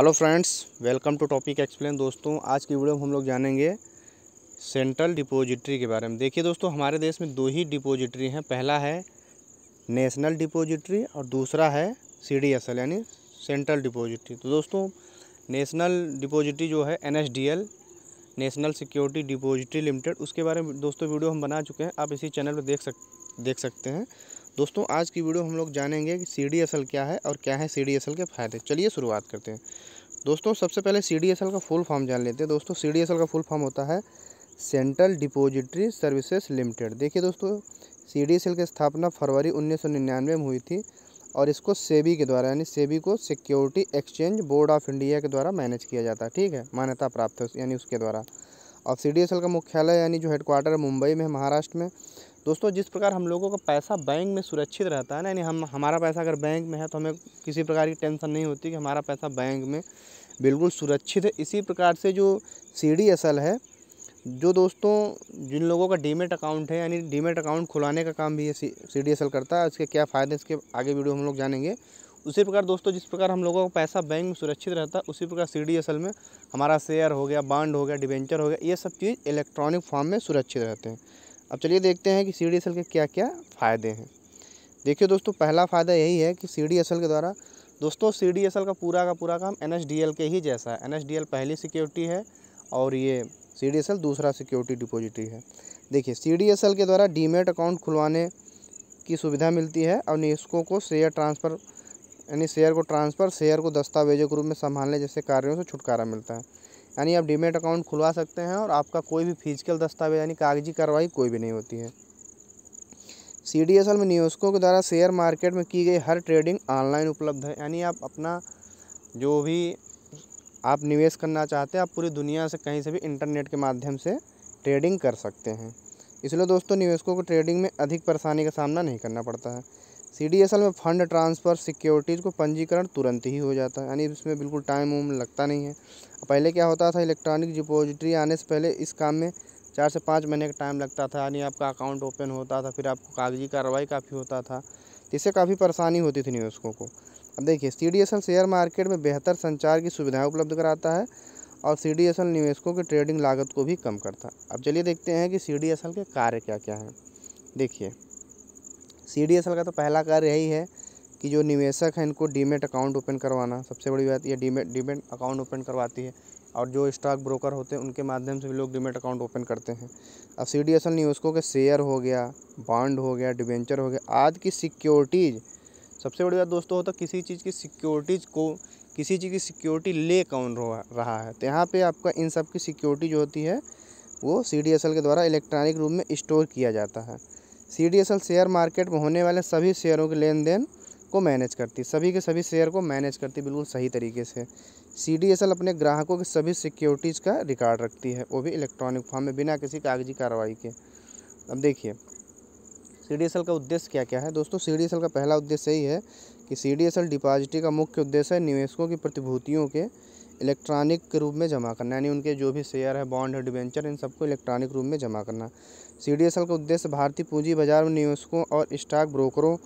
Hello friends, welcome to topic explain. दोस्तों, आज की वीडियो में हम लोग जानेंगे सेंट्रल डिपॉजिटरी के बारे में। देखिए दोस्तों, हमारे देश में दो ही डिपॉजिटरी हैं। पहला है नेशनल डिपॉजिटरी और दूसरा है सीडीएसएल यानी सेंट्रल डिपॉजिटरी। तो दोस्तों, नेशनल डिपॉजिटरी जो है, N national security depository limited, उसके बारे में दोस्तों वीडियो हम बना चुके हैं। आप इसी चैनल पर देख सक, देख सकते हैं। दोस्तों, आज की वीडियो हम लोग जानेंगे कि सीडीएसएल क्या है और क्या है सीडीएसएल के फ़ायदे। चलिए शुरुआत करते हैं। दोस्तों, सबसे पहले सीडीएसएल का फुल फॉर्म जान लेते हैं। दोस्तों सीडीएसएल का फुल फॉर्म होता है सेंट्रल डिपॉजिटरी सर्विसेज़ लिमिटेड देखिए दोस्तों सी डी की स्थापना फरवरी उन्नीस सौ निन्यानवे में हुई थी और इसको सेबी के द्वारा, यानी सेबी को security exchange board of India के द्वारा मैनेज किया जाता है। ठीक है, मान्यता प्राप्त है यानी उसके द्वारा। और सीडीएसएल का मुख्यालय, यानी जो हेडक्वार्टर मुंबई में, महाराष्ट्र में दोस्तों, जिस प्रकार हम लोगों का पैसा बैंक में सुरक्षित रहता है ना, यानी हम, हमारा पैसा अगर बैंक में है तो हमें किसी प्रकार की टेंशन नहीं होती कि हमारा पैसा बैंक में बिल्कुल सुरक्षित है। इसी प्रकार से जो सी डी एस एल है, जो दोस्तों जिन लोगों का डीमेट अकाउंट है, यानी डीमेट अकाउंट खुलाने का काम भी ये सी डी एस एल करता है इसके क्या फ़ायदे इसके आगे वीडियो हम लोग जानेंगे। उसी प्रकार दोस्तों, जिस प्रकार हम लोगों का पैसा बैंक में सुरक्षित रहता है, उसी प्रकार सी डी एस एल में हमारा शेयर हो गया, बांड हो गया डिवेंचर हो गया, ये सब चीज़ इलेक्ट्रॉनिक फॉर्म में सुरक्षित रहते हैं। अब चलिए देखते हैं कि सी डी के क्या क्या फ़ायदे हैं। देखिए दोस्तों, पहला फ़ायदा यही है कि सी डी के द्वारा, दोस्तों सी डी का पूरा का पूरा काम एन के ही जैसा है। एन पहली सिक्योरिटी है और ये सी डी दूसरा सिक्योरिटी डिपॉजिटरी है। देखिए सी डी के द्वारा डीमेट अकाउंट खुलवाने की सुविधा मिलती है और निवेशकों को शेयर ट्रांसफ़र, यानी शेयर को ट्रांसफ़र, शेयर को दस्तावेजों के रूप में संभालने जैसे कार्यों से छुटकारा मिलता है। यानी आप डीमेट अकाउंट खुलवा सकते हैं और आपका कोई भी फ़िज़िकल दस्तावेज़ यानी कागज़ी कार्रवाई कोई भी नहीं होती है। सी डी एस एल में निवेशकों के द्वारा शेयर मार्केट में की गई हर ट्रेडिंग ऑनलाइन उपलब्ध है। यानी आप अपना जो भी आप निवेश करना चाहते हैं, आप पूरी दुनिया से कहीं से भी इंटरनेट के माध्यम से ट्रेडिंग कर सकते हैं। इसलिए दोस्तों, निवेशकों को ट्रेडिंग में अधिक परेशानी का सामना नहीं करना पड़ता है। सीडीएसएल में फ़ंड ट्रांसफ़र, सिक्योरिटीज़ को पंजीकरण तुरंत ही हो जाता है। यानी इसमें बिल्कुल टाइम वूम लगता नहीं है। पहले क्या होता था, इलेक्ट्रॉनिक डिपोजिटरी आने से पहले इस काम में चार से पाँच महीने का टाइम लगता था। यानी आपका अकाउंट ओपन होता था, फिर आपको कागज़ी कार्रवाई काफ़ी होता था इससे काफ़ी परेशानी होती थी निवेशकों को। अब देखिए CDSL शेयर मार्केट में बेहतर संचार की सुविधाएँ उपलब्ध कराता है और CDSL निवेशकों की ट्रेडिंग लागत को भी कम करता अब चलिए देखते हैं कि CDSL के कार्य क्या क्या हैं। देखिए सीडीएसएल का तो पहला कार्य यही है कि जो निवेशक हैं इनको डीमेट अकाउंट ओपन करवाना। सबसे बड़ी बात ये डीमेट डीमेट अकाउंट ओपन करवाती है और जो स्टॉक ब्रोकर होते हैं उनके माध्यम से भी लोग डीमेट अकाउंट ओपन करते हैं। अब सी डी एस एल निवेशकों के शेयर हो गया, बॉन्ड हो गया डिवेंचर हो गया, आज की सिक्योरिटीज़, सबसे बड़ी बात दोस्तों होता है किसी चीज़ की सिक्योरिटीज़ को, किसी चीज़ की सिक्योरिटी ले कौन रहा है? तो यहाँ पर आपका इन सब की सिक्योरिटी जो होती है, वो एल के द्वारा इलेक्ट्रॉनिक रूप में स्टोर किया जाता है। C D S L share market में होने वाले सभी शेयरों के लेन देन को मैनेज करती, सभी के सभी शेयर को मैनेज करती बिल्कुल सही तरीके से। सी डी एस एल अपने ग्राहकों के सभी सिक्योरिटीज़ का रिकॉर्ड रखती है, वो भी इलेक्ट्रॉनिक फॉर्म में, बिना किसी कागज़ी कार्रवाई के। अब देखिए सी डी एस एल का उद्देश्य क्या क्या है? दोस्तों एल का पहला उद्देश्य यही है कि सी डी का मुख्य उद्देश्य है निवेशकों की प्रतिभूतियों के इलेक्ट्रॉनिक के रूप में जमा करना, यानी उनके जो भी शेयर है, बॉन्ड है डिवेंचर इन सबको इलेक्ट्रॉनिक रूप में जमा करना। सी डी एस एल का उद्देश्य भारतीय पूंजी बाज़ार में निवेशकों और स्टॉक ब्रोकरों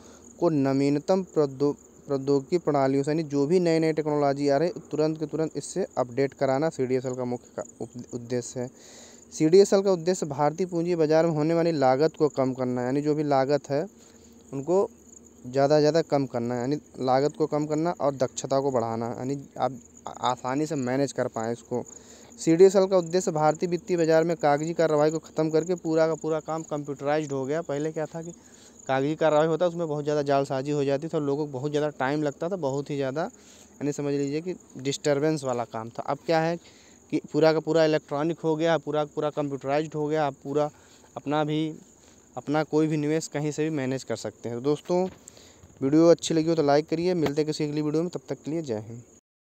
को नवीनतम प्रौद्योगिकी प्रणालियों से, यानी जो भी नए नए टेक्नोलॉजी आ रही तुरंत के तुरंत इससे अपडेट कराना सी डी एस एल का मुख्य उद्देश्य है। सी डी एस एल का उद्देश्य भारतीय पूंजी बाज़ार में होने वाली लागत को कम करना, यानी जो भी लागत है, उनको ज़्यादा से ज़्यादा कम करना, यानी लागत को कम करना और दक्षता को बढ़ाना, यानी आप आसानी से मैनेज कर पाएँ इसको। सी डी एस एल का उद्देश्य भारतीय वित्तीय बाज़ार में कागज़ी कार्रवाई को ख़त्म करके पूरा का पूरा काम कंप्यूटराइज्ड हो गया। पहले क्या था कि कागज़ी कार्रवाई होता, उसमें बहुत ज़्यादा जालसाजी हो जाती थी और लोगों को बहुत ज़्यादा टाइम लगता था, बहुत ही ज़्यादा, यानी समझ लीजिए कि डिस्टर्बेंस वाला काम था। अब क्या है कि पूरा का पूरा इलेक्ट्रॉनिक हो गया, पूरा पूरा कंप्यूटराइज्ड हो गया, आप पूरा अपना भी, अपना कोई भी निवेश कहीं से भी मैनेज कर सकते हैं। तो दोस्तों, वीडियो अच्छी लगी हो तो लाइक करिए। मिलते किसी अगली वीडियो में, तब तक के लिए जय हिंद।